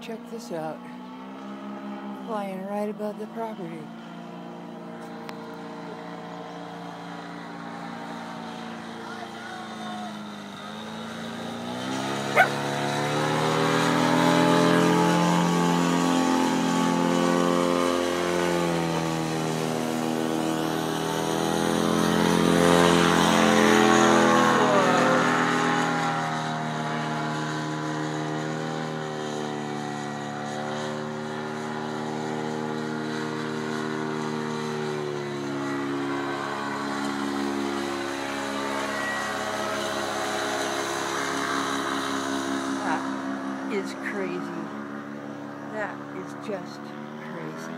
check this out. Flying right above the property. That is crazy. That is just crazy.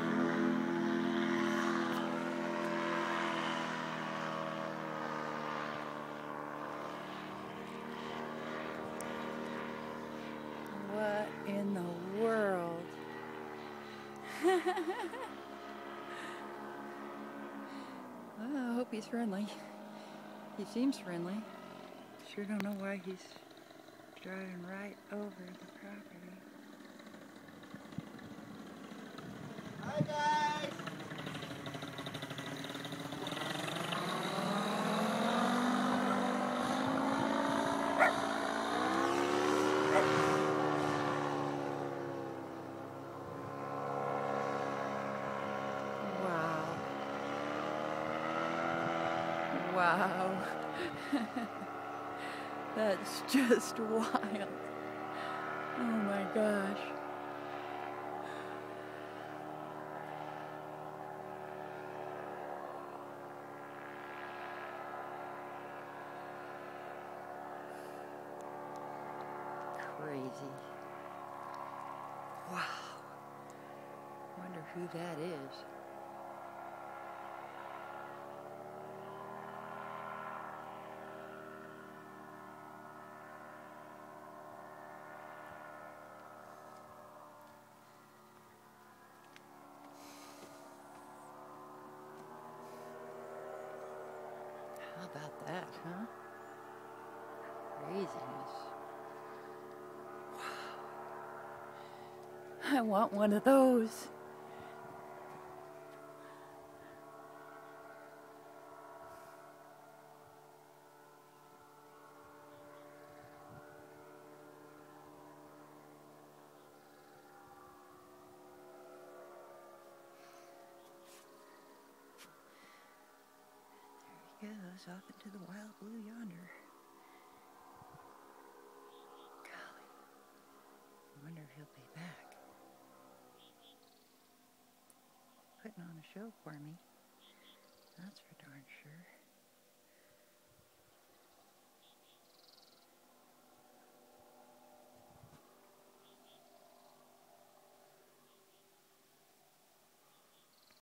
What in the world? well, I hope he's friendly. He seems friendly. Sure don't know why he's driving right over the property. Hi guys! Wow. Wow. That's just wild. Oh my gosh. Crazy. Wow. Wonder who that is. About that, huh? Craziness. Wow. I want one of those. Goes off into the wild blue yonder. Golly. I wonder if he'll be back. Putting on a show for me.